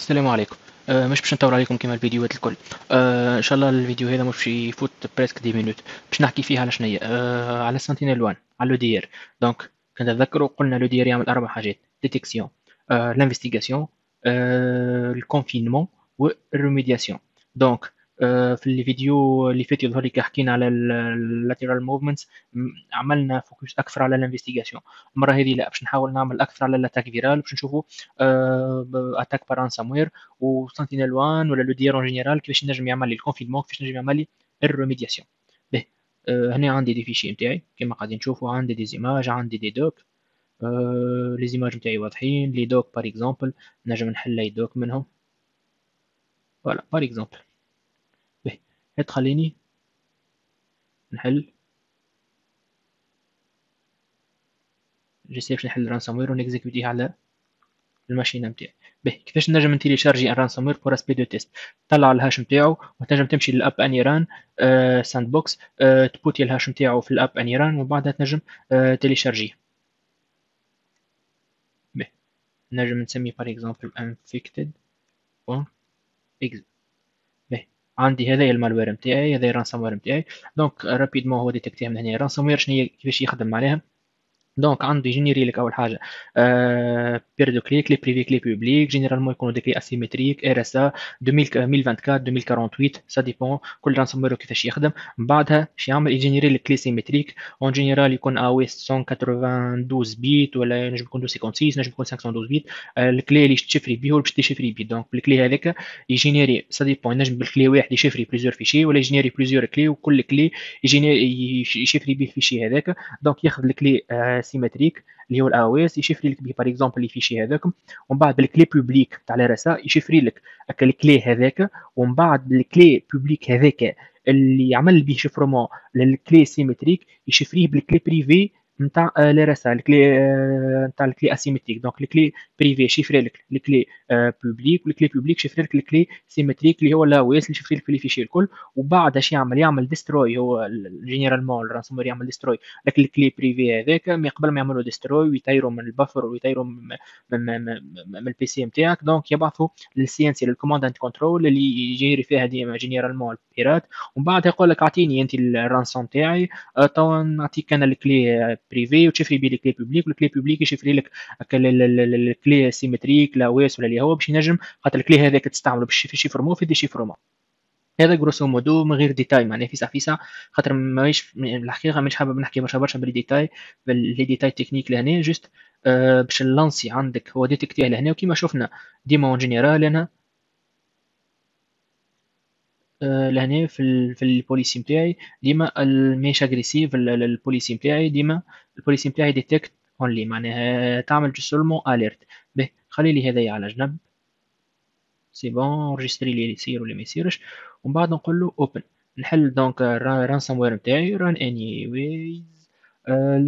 السلام عليكم. أه مش باش نطول عليكم كيما الفيديوهات الكل. أه إن شاء الله الفيديو هذا مش يفوت presque dix minutes. باش نحكي فيه على شنيا؟ أه على SentinelOne على l'EDR. donc كنتذكروا قلنا l'EDR يعمل أربع حاجات. détection أه l'investigation أه ال confinement وال remédiation donc آه، في الفيديو اللي فات يظهر لك حكينا على ال lateral movements عملنا focus أكثر على l'investigation المرة هذه لا باش نحاول نعمل أكثر على ال attaque virale باش نشوفوا attaque par un ransomware و SentinelOne ولا l'EDR en général كيفاش نجم يعمل لي le confinement كيفاش نجم يعمل لي la remédiation به آه، هنا عندي des fichiers نتاعي كما قاعدين نشوفوا عندي des images عندي des docs les images نتاعي واضحين. les docs par exemple نجم نحل اي doc منهم. voilà par exemple تخليني نحل. جيسي باش نحل الرانسوموير ونكزيكوتيه على الماشينه نتاعي به كيفاش نجم ن télécharger ال ransomware pour ce de test؟ طلع ال hash نتاعو وتنجم تمشي لل app any run آه sandbox آه تبوتي ال hash نتاعو في ال app any run ومن بعدها تنجم آه téléchargerه. به نجم نسمي par exemple infected اكزيت عندي هذايا ال malware نتاعي هذايا ال ransomware نتاعي. donc rapidement هو détectéه من هنا. ال ransomware شنو كيفاش يخدم عليها donc عنده ي générer لك أول حاجة. paire de clés clé privée clé publique généralement يكونوا des clés asymétriques RSA 2024 2048 ça dépend كل ransom كيفاش يخدم. من بعدها اش يعمل ي générer لك clé symétrique en général يكون AES 192 bit ولا ينجم يكون 256 ينجم يكون 512 bit الكلي اللي تشفري به ولا باش تشفري به دونك بالكلي هذاك ي générer ça dépend ينجم بال clé واحد ي chiffrer plusieurs fichiers ولا يجينيري بليزيور كلي وكل كلي يجينيري يشفري به الفيشي هذاك. donc ياخذ ال clé symétrique اللي هو ال AES ي chiffrer لك به par exemple ال fichier هذاك. ومن بعد بال clé publique تاع ال RSA ي chiffrer لك ال clé هذاك. ومن بعد بال clé publique هذاك اللي عمل به شفرمون للكلي سيمتريك يشفريه بالكلي بريفي نتاع ل RSA ال clé نتاع ال clé asymétrique donc ال clé privée chiffrer لك ال clé publique وال clé publique chiffrer لك ال clé symétrique اللي هو l'AES اللي chiffrer لك في ال fichier الكل. وبعد اش يعمل؟ يعمل destroy هو généralement ال ransomware يعمل destroy لك ال clé privée هذاك mais قبل ما يعملوا destroy ويطيروا من ال buffer ويطيروا من, من, ال PC نتاعك donc يبعثوا لل CnC لل command and control اللي ي gérer فيها ديما généralement ال pirate ومن بعد يقول لك اعطيني انت ال rançon تاعي. تو نعطيك أنا ال clé privée وت chiffrer بيه ال clé publique وال clé publique ي chiffrer لك ال clé symétrique l'AES ولا اللي هو باش ينجم خاطر ال clé هذاك تستعمله باش chiffrement في déchiffrement هذا grosso modo من غير ديتاي معناها فيسع فيسع خاطر ماهيش الحقيقة مش حابب نحكي برشا برشا بال les détails les détails techniques لهنا juste آه باش ن lancer عندك هو détectéه لهنا وكيما شفنا ديما en général أنا لهنا في في ال policy نتاعي ديما ماهيش agressive ال policy نتاعي ديما ال policy نتاعي detect only معناها تعمل seulement alerte به خلي لي هذايا على جنب. c'est bon registry لي يصير ولا ما يصيرش ومن بعد نقول له open نحل donc ال ransomware نتاعي run anyways ال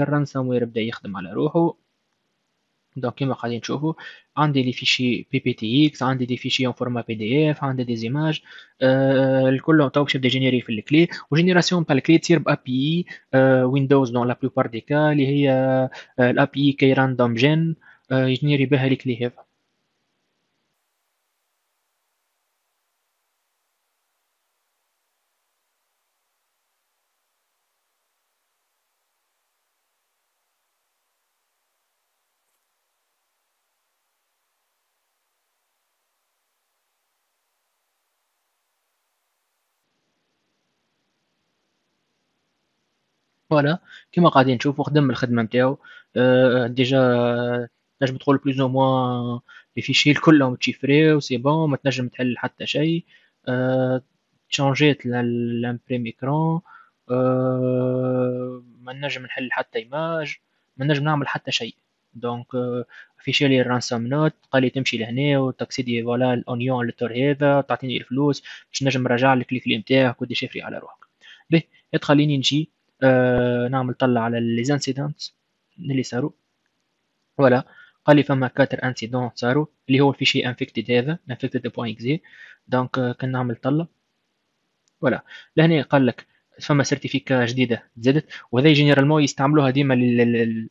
ransomware بدا يخدم على روحه. donc كيما قاعدين تشوفوا عندي les fichiers PPTX عندي des fichiers en format PDF عندي des images آه الكل تو باش générer في ال clé و génération تاع ال clé تصير ب API Windows dans la plupart des cas اللي هي ال API key random gen ي générer بها ال clé هذا فوالا كيما قاعدين نشوفو خدم الخدمة نتاعو ديجا تنجم تقول بلوز أو موان لي فيشي كلهم تشيفريو سي بون ما تنجم تحل حتى شي تشونجيت لامبريم اكرون ما نجم نحل حتى ايماج ما نجم نعمل حتى شي دونك فيشي لي الرانسوم نوت قال لي تمشي لهنا وتاكسيدي فوالا الاونيون للتور هذا تعطيني الفلوس باش نجم نرجع لك ال clé نتاعك و déchiffrer على روحك به تخليني نجي آه، نعمل طلع على les incidents اللي صاروا. voilà قال لي فما quatre incidents صاروا اللي هو في شيء infected هذا infected point exe donc كان نعمل طلع voilà لهنا قال لك فما certificat جديدة تزادت وهذا généralement يستعملوها ديما les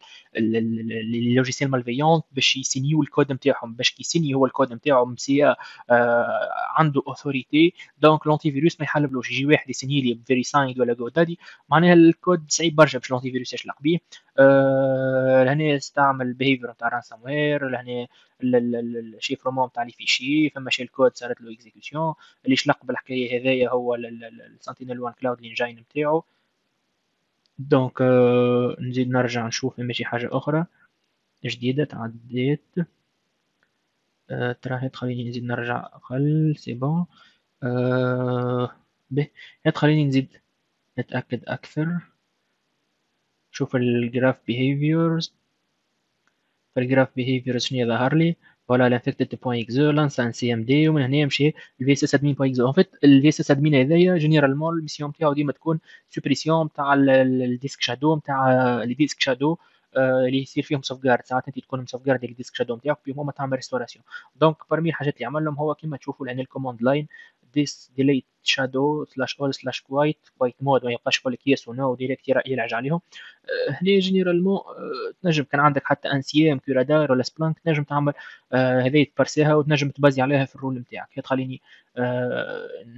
logiciels malveillants باش ي signerو ال code نتاعهم باش كي ي signer هو الكود نتاعو مسيا آه عنده اوثوريتي دونك لونتي فيروس ما يحلبلوش يجي واحد يسيني لي فيري سايند ولا جو دادي معناها الكود صعيب برشا باش لونتي فيروس يشلق بيه. آه لهنا يستعمل البيهيفير نتاع رانسام وير لهنا الشيفرومون تاع لي فيشي فما شي الكود صارت له اكزيكيوشن اللي شلق بالحكاية هذايا هو السنتينل 1 كلاود الانجين نتاعو. دونك نزيد نرجع نشوف إما شي حاجة أخرى جديدة تعديت. ترى خليني نزيد نرجع أقل c'est bon به خليني نزيد نتأكد أكثر. شوف ال graph behaviors. فال graph behaviors شنو ظهر لي voilà l'infected point exe lance un CMD ومن هنا يمشي الفي اس اس ادمين بوين اكزو فيت الفي اس اس ادمين هذايا généralement ال mission نتاعو ديما تكون suppression تاع ال disk shadow تاع les shadows اللي يصير فيهم سوف جارد ساعات انت تكون مسوف جارد الديسك شادو نتاعك بيهم هما تعمل ريستوراسيون دونك برمي الحاجات اللي عملهم هو كيما تشوفوا لأن الكوماند لاين this delete shadow slash all slash white white mode. ما يبقاش يقول لك يس ونو ديريكت يلعج عليهم. هنا جينيرالمون تنجم كان عندك حتى ان سي ام كيرادار ولا سبلانك تنجم تعمل هذه تبرسيها وتنجم تبازي عليها في الرول نتاعك تخليني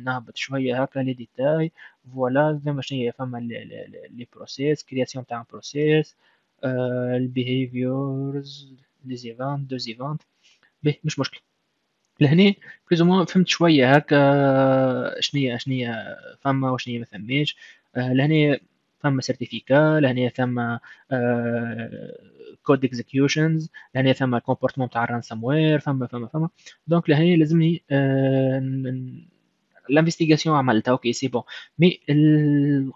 نهبط شوية هكا لي ديتاي voilà زي ما شنو فما les process création تاع process ال behaviors les events deux events به مش مشكل لهنا plus فهمت شوية هكا شنيا شنيا فما وشنيا ما فماش لهنا فما certificat لهنا ثما code executions لهنا ثما comportement تاع ال ransomware فما فما فما. donc لهنا لازمني l'investigation عملتها OK c'est bon. mais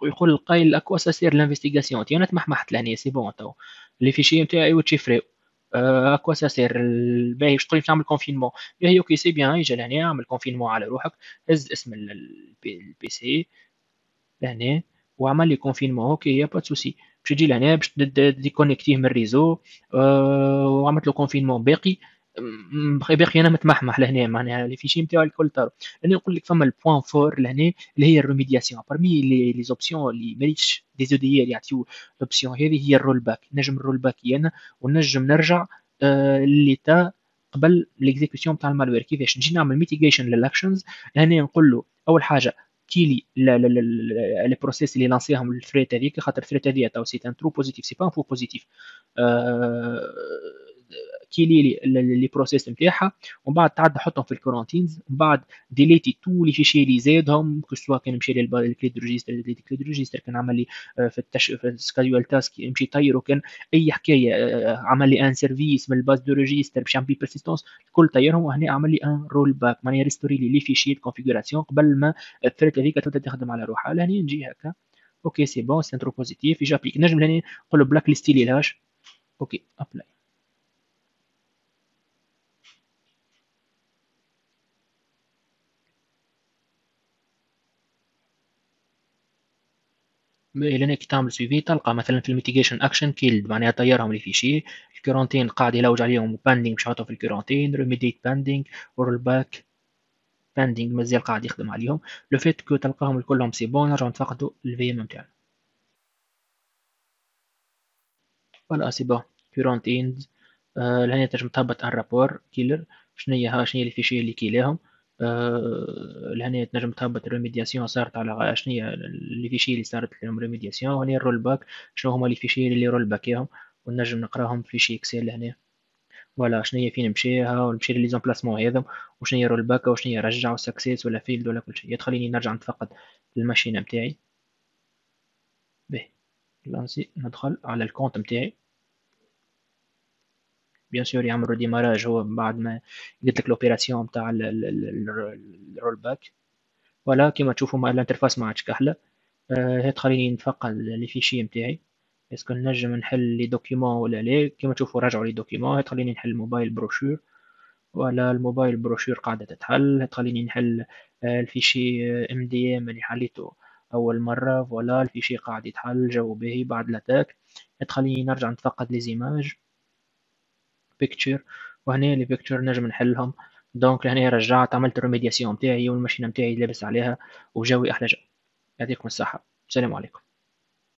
يقول القايل à quoi sert l'investigation. تي أنا تمحمحت لهنا c'est bon tous les fichiers نتاعي وتشيفريو à quoi sert باهي باش تقولي باش نعمل confinement باهي OK c'est bien يجي لهنا اعمل confinement على روحك. هز اسم ال PC لهنا وعمل لي confinement OK y a pas souci باش تجي لهنا باش déconnecter ه من ال réseau. وعملت له confinement باقي. باقي أنا متمحمح لهنا معناها les fichiers نتاعو الكل طاروا أنا نقول لك فما ال point fort لهنا اللي هي ال remédiation parmi les options اللي ماريتش des EDR اللي يعطيو l'option هذه هي ال rollback نجم ال rollback أنا ونجم نرجع l'état قبل l'exécution تاع ال malware. كيفاش؟ نجي نعمل mitigation لل actions هنا نقول له أول حاجة killer les process اللي lancer هم ال threat هذيك خاطر ال threat هذيك تو c'est un true positive c'est pas un faux positif killer les process نتاعها ومن بعد تعد حطهم في ال quarantine ومن بعد deleter tous les fichiers اللي زادهم سواء كان مشي لل clé de registre ال clé de كان عمل لي في التش في ال scheduled task يمشي يطيرو كان أي حكاية عمل لي un service من ال base de registre باش يعمل persistance الكل طيرهم وهنا عمل لي un rollback معناها restorer لي les fichiers ال configuration قبل ما ال threat هذيك تبدأ تخدم على روحها. لهنا نجي هكا. أوكي سي بون سي بوزيتيف يجي applique نجم لهنا نقول له blacklister لي ال hash OK apply لأن كي تعمل suivi تلقى مثلا في ال mitigation action killed معناها طيرهم les fichiers ال quarantine قاعد يلوج عليهم pending مش حاطهم في ال quarantine remediate pending و rollback pending مازال قاعد يخدم عليهم. le fait que تلقاهم كلهم c'est bon نرجعو نتفقدوا ال VM نتاعنا voilà c'est bon quarantine لهنا تنجم تهبط un rapport killed شنيا ها شنيا les fichiers اللي kill اهم آه، لهنا تنجم تهبط ال remédiation صارت على شنيا les fichiers اللي صارت لهم remédiation وهنا ال rollback شنو هما les fichiers اللي rollback يهم ونجم نقراهم في fichier Excel لهنا. voilà شنيا فين مشيها ونمشي les emplacements هذم وشنيا rollback وشنيا رجع و success ولا failed ولا كل شيء تخليني نرجع نتفقد الماشينة نتاعي به. lancer ندخل على ال compte نتاعي bien sûr يعمل démarrage هو بعد ما قلت لك l'opération تاع ال rollback voilà كيما تشوفوا مع ال interface ما عادش كحله هي تخليني نتفقد les fichiers نتاعي est-ce que نجم نحل les documents ولا لا كيما تشوفوا راجعوا les documents تخليني نحل mobile brochure ولا ال mobile brochure قاعدة تتحل تخليني نحل ال fichier MDM اللي حليته أول مرة. voilà ال fichier قاعد يتحل جو باهي بعد l'attaque تخليني نرجع نتفقد les images picture وهنا les picture نجم نحلهم. donc لهنا رجعت عملت ال remédiation نتاعي والماشينة نتاعي لابس عليها وجوي أحلى جو يعطيكم الصحة. السلام عليكم.